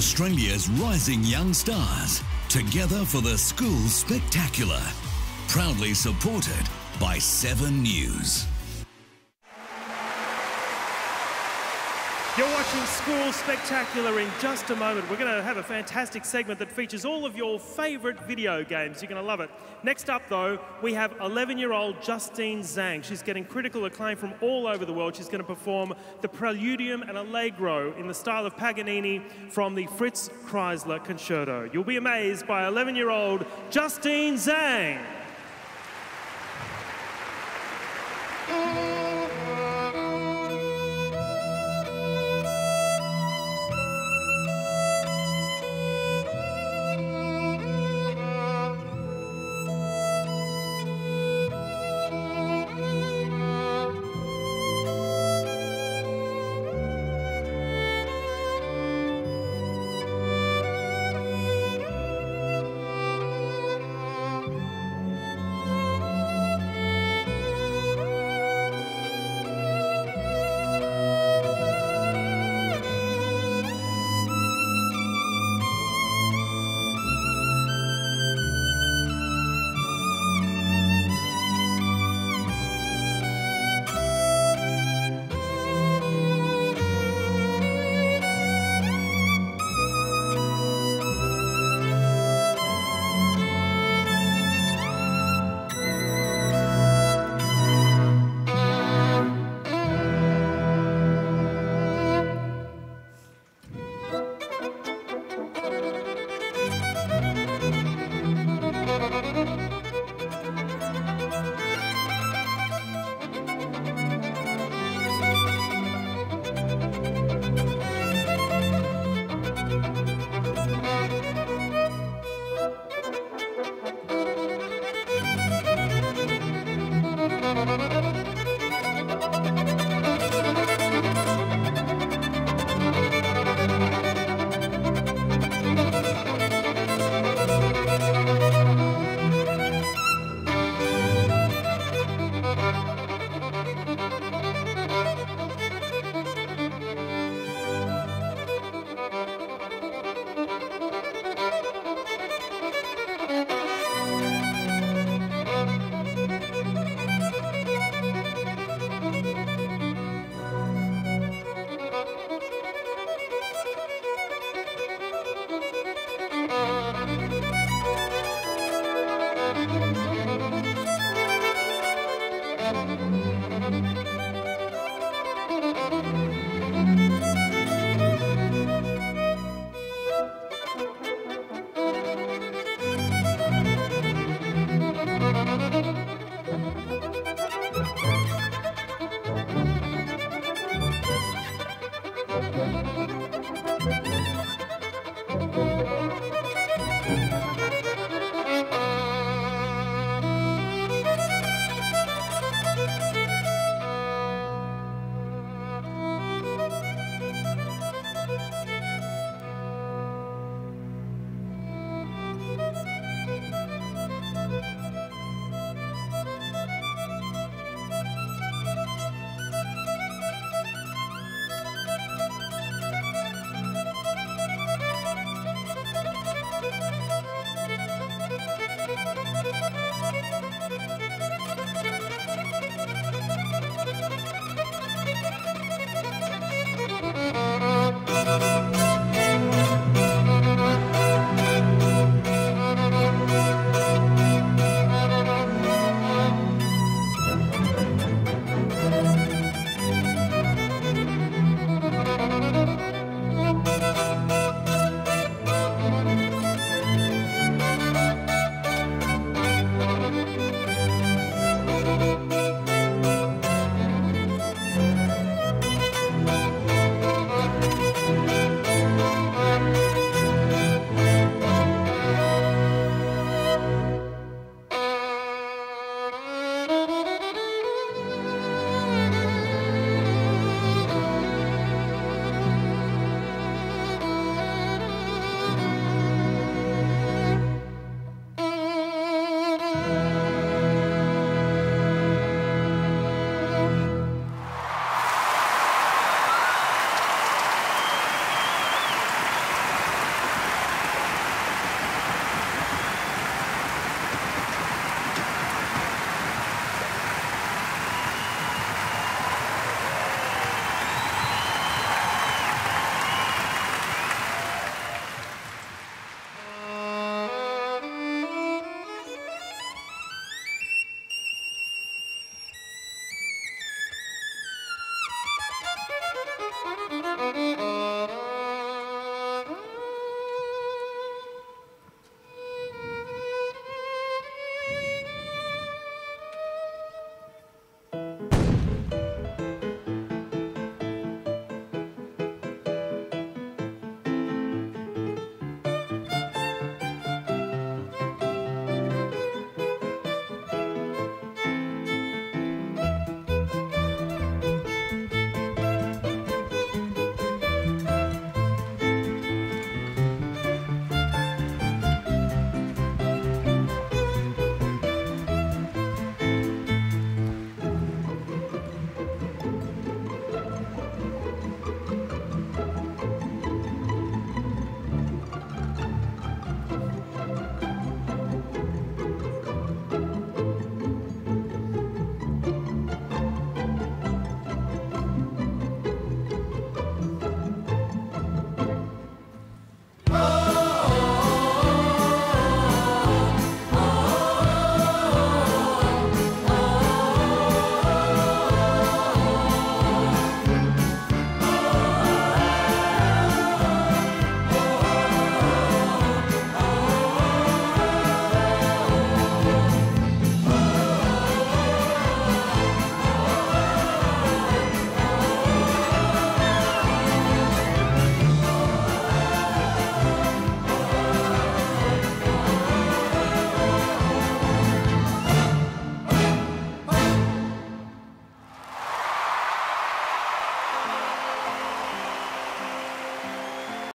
Australia's rising young stars, together for the School Spectacular. Proudly supported by 7 News. You're watching School Spectacular in just a moment. We're going to have a fantastic segment that features all of your favourite video games. You're going to love it. Next up, though, we have 11 year old Justine Zhang. She's getting critical acclaim from all over the world. She's going to perform the Praeludium and Allegro in the style of Paganini from the Fritz Kreisler Concerto. You'll be amazed by 11 year old Justine Zhang.